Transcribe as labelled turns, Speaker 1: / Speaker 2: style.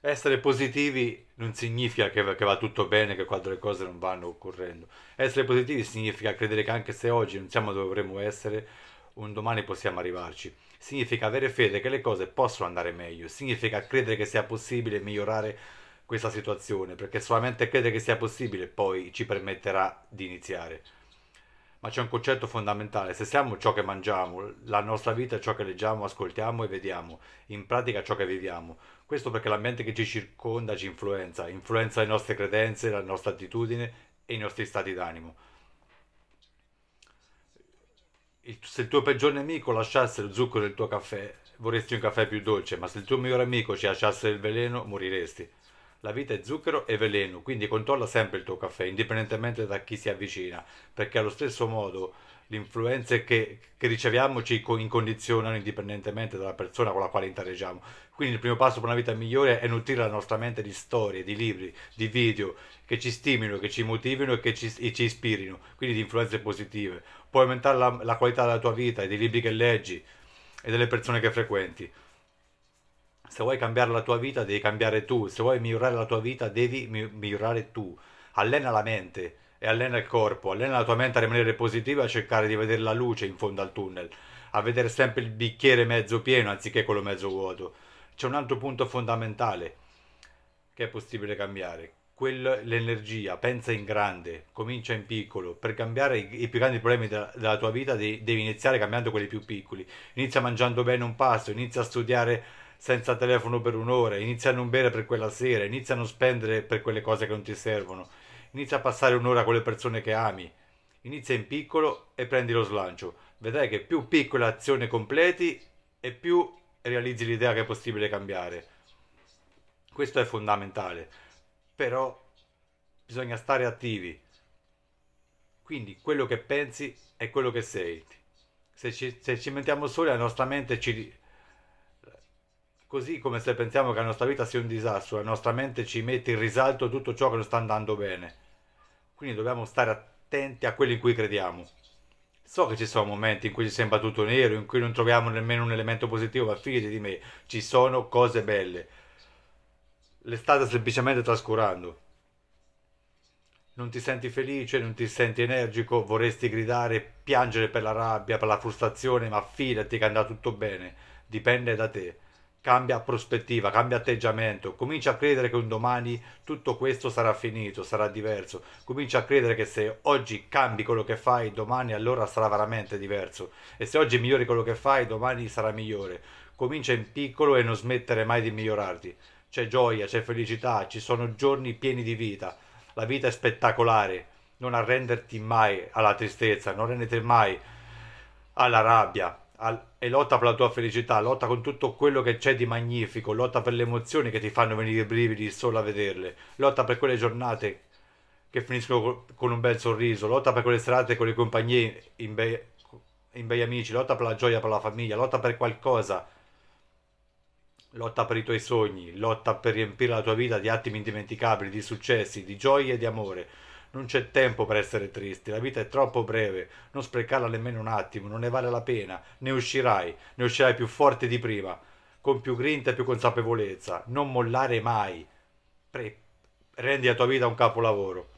Speaker 1: Essere positivi non significa che, che va tutto bene, che quando le cose non vanno occorrendo. Essere positivi significa credere che anche se oggi non siamo dove dovremmo essere, un domani possiamo arrivarci. Significa avere fede che le cose possono andare meglio. Significa credere che sia possibile migliorare questa situazione, perché solamente credere che sia possibile poi ci permetterà di iniziare. Ma c'è un concetto fondamentale, se siamo ciò che mangiamo, la nostra vita è ciò che leggiamo, ascoltiamo e vediamo, in pratica ciò che viviamo. Questo perché l'ambiente che ci circonda ci influenza, influenza le nostre credenze, la nostra attitudine e i nostri stati d'animo. se il tuo peggior nemico lasciasse lo zucchero del tuo caffè, vorresti un caffè più dolce, ma se il tuo migliore amico ci lasciasse il veleno, moriresti. La vita è zucchero e veleno, quindi controlla sempre il tuo caffè, indipendentemente da chi si avvicina, perché allo stesso modo le influenze che, che riceviamo ci incondizionano indipendentemente dalla persona con la quale interagiamo. Quindi il primo passo per una vita migliore è nutrire la nostra mente di storie, di libri, di video che ci stimolino, che ci motivino e che ci, e ci ispirino, quindi di influenze positive. Puoi aumentare la, la qualità della tua vita e dei libri che leggi e delle persone che frequenti. Se vuoi cambiare la tua vita, devi cambiare tu. Se vuoi migliorare la tua vita, devi migliorare tu. Allena la mente e allena il corpo, allena la tua mente a rimanere positiva, a cercare di vedere la luce in fondo al tunnel, a vedere sempre il bicchiere mezzo pieno anziché quello mezzo vuoto. C'è un altro punto fondamentale che è possibile cambiare. L'energia, pensa in grande, comincia in piccolo. Per cambiare i, i più grandi problemi della, della tua vita devi, devi iniziare cambiando quelli più piccoli. Inizia mangiando bene un pasto, inizia a studiare senza telefono per un'ora, inizia a non bere per quella sera, inizia a non spendere per quelle cose che non ti servono, inizia a passare un'ora con le persone che ami, inizia in piccolo e prendi lo slancio. Vedrai che più piccole azioni completi e più realizzi l'idea che è possibile cambiare. Questo è fondamentale, però bisogna stare attivi. Quindi quello che pensi è quello che sei. Se ci, se ci mettiamo soli la nostra mente ci, Così come se pensiamo che la nostra vita sia un disastro, la nostra mente ci mette in risalto tutto ciò che non sta andando bene. Quindi dobbiamo stare attenti a quello in cui crediamo. So che ci sono momenti in cui ci sembra tutto nero, in cui non troviamo nemmeno un elemento positivo, ma fidati di me, ci sono cose belle. Le state semplicemente trascurando. Non ti senti felice, non ti senti energico, vorresti gridare, piangere per la rabbia, per la frustrazione, ma fidati che andrà tutto bene. Dipende da te cambia prospettiva, cambia atteggiamento, comincia a credere che un domani tutto questo sarà finito, sarà diverso, comincia a credere che se oggi cambi quello che fai, domani allora sarà veramente diverso e se oggi migliori quello che fai, domani sarà migliore. Comincia in piccolo e non smettere mai di migliorarti. C'è gioia, c'è felicità, ci sono giorni pieni di vita. La vita è spettacolare. Non arrenderti mai alla tristezza, non arrenderti mai alla rabbia, e lotta per la tua felicità, lotta con tutto quello che c'è di magnifico, lotta per le emozioni che ti fanno venire i brividi solo a vederle, lotta per quelle giornate che finiscono con un bel sorriso, lotta per quelle serate con le compagnie in, be- in bei amici, lotta per la gioia per la famiglia, lotta per qualcosa, lotta per i tuoi sogni, lotta per riempire la tua vita di attimi indimenticabili, di successi, di gioia e di amore non c'è tempo per essere tristi, la vita è troppo breve, non sprecarla nemmeno un attimo, non ne vale la pena, ne uscirai, ne uscirai più forte di prima, con più grinta e più consapevolezza, non mollare mai. Pre- rendi la tua vita un capolavoro.